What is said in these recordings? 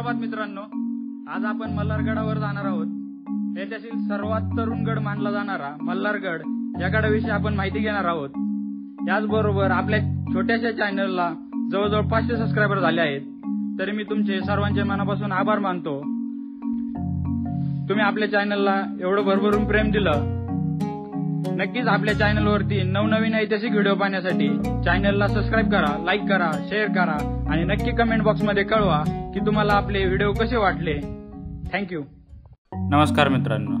सुप्रभात मित्रांनो. आज आपण मल्हारगडावर जाणार आहोत. याच्यातील सर्वात तरुण गड मानला जाणारा मल्हारगड या गडाविषयी आपण माहिती घेणार आहोत. याचबरोबर आपल्या छोट्याशा चॅनलला जवळजवळ पाचशे सबस्क्रायबर झाले आहेत. तरी मी तुमचे सर्वांचे मनापासून आभार मानतो. तुम्ही आपल्या चॅनलला एवढं भरभरून प्रेम दिलं नक्कीच आपल्या चॅनलवरती नवनवीन ऐतिहासिक व्हिडिओ पाहण्यासाठी चॅनलला सबस्क्राईब करा लाईक करा शेअर करा आणि नक्की कमेंट बॉक्समध्ये कळवा की तुम्हाला आपले व्हिडिओ कसे वाटले. थँक्यू नमस्कार मित्रांनो.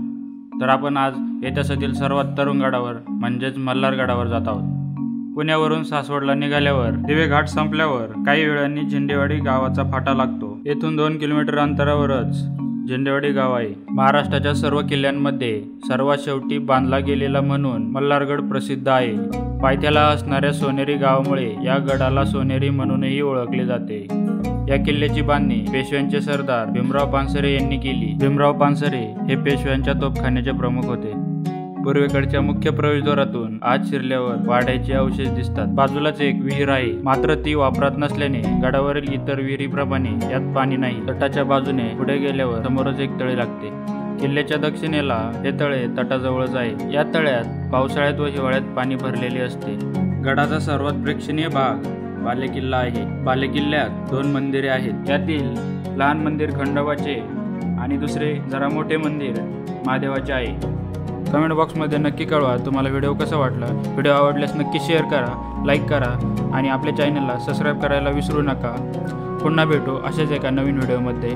तर आपण आज इतिहासातील सर्वात तरुण गडावर म्हणजेच मल्हार गडावर जात आहोत. पुण्यावरून सासवडला निघाल्यावर दिवे घाट संपल्यावर काही वेळांनी झेंडेवाडी गावाचा फाटा लागतो. येथून दोन किलोमीटर अंतरावरच झेंडेवाडी गाव आहे. महाराष्ट्राच्या सर्व किल्ल्यांमध्ये सर्वात शेवटी बांधला गेलेला म्हणून मल्हारगड प्रसिद्ध आहे. पायथ्याला असणाऱ्या सोनेरी गावामुळे या गडाला सोनेरी म्हणूनही ओळखले जाते. या किल्ल्याची बांधणी पेशव्यांचे सरदार भीमराव पानसरे यांनी केली. भीमराव पानसरे हे पेशव्यांच्या तोपखान्याचे प्रमुख होते. पूर्वेकडच्या मुख्य प्रवेशद्वारातून आत शिरल्यावर वाड्याचे अवशेष दिसतात. बाजूलाच एक विहीर आहे. मात्र ती वापरात नसल्याने गडावरील इतर विहिरीप्रमाणे यात पाणी नाही. तटाच्या बाजूने पुढे गेल्यावर समोरच एक तळे लागते. किल्ल्याच्या दक्षिणेला हे तळे तटाजवळच आहे. या तळ्यात पावसाळ्यात व हिवाळ्यात पाणी भरलेले असते. गडाचा सर्वात प्रेक्षणीय भाग बालेकिल्ला आहे. बालेकिल्ल्यात दोन मंदिरे आहेत. त्यातील लहान मंदिर खंडोबाचे आणि दुसरे जरा मोठे मंदिर महादेवाचे आहे. कमेंट बॉक्समध्ये नक्की कळवा. तुम्हाला व्हिडिओ कसा वाटला? व्हिडिओ आवडल्यास नक्की शेअर करा लाईक करा आणि आपल्या चॅनलला सबस्क्राईब करायला विसरू नका. पुन्हा भेटू अशाच एका नवीन व्हिडिओमध्ये.